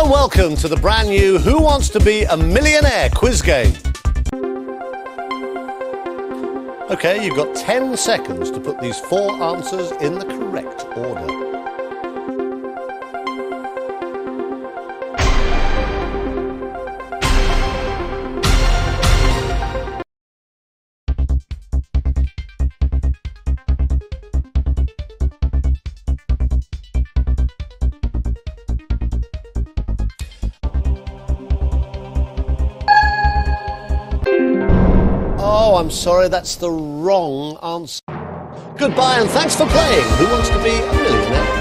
and welcome to the brand new Who Wants to Be a Millionaire quiz game. Okay, you've got 10 seconds to put these four answers in the correct order. I'm sorry, that's the wrong answer. Goodbye and thanks for playing. Who wants to be a millionaire?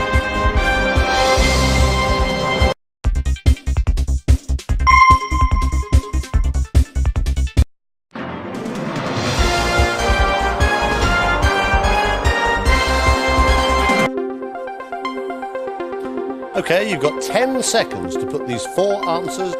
Okay, you've got 10 seconds to put these four answers.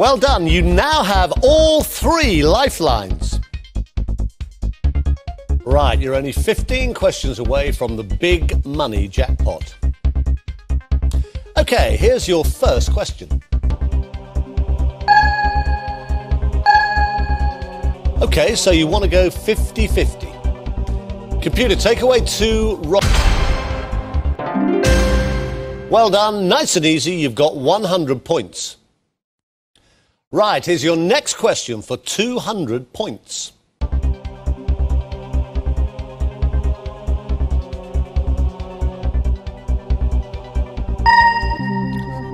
Well done. You now have all three lifelines. Right, you're only 15 questions away from the big money jackpot. Okay, here's your first question. Okay, so you want to go 50 50. Computer, take away two rock. Well done, nice and easy. You've got 100 points. Right, here's your next question for 200 points.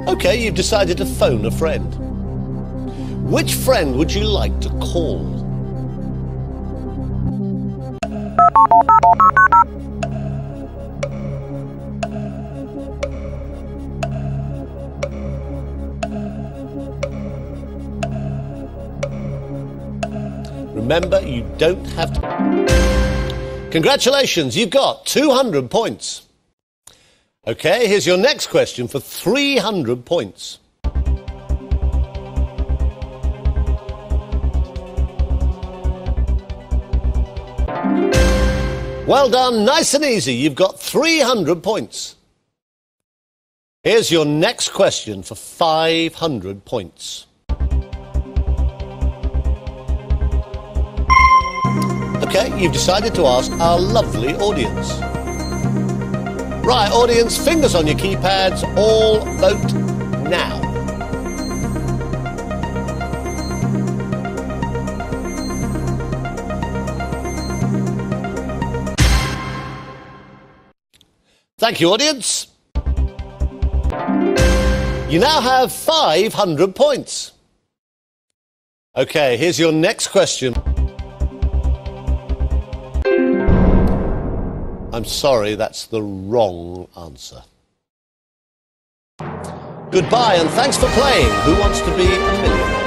Okay, you've decided to phone a friend. Which friend would you like to call? Remember, you don't have to. Congratulations, you've got 200 points. Okay, here's your next question for 300 points. Well done, nice and easy. You've got 300 points. Here's your next question for 500 points. Okay, you've decided to ask our lovely audience. Right, audience, fingers on your keypads, all vote now. Thank you, audience. You now have 500 points. Okay, here's your next question. I'm sorry, that's the wrong answer. Goodbye and thanks for playing Who Wants to Be a Millionaire?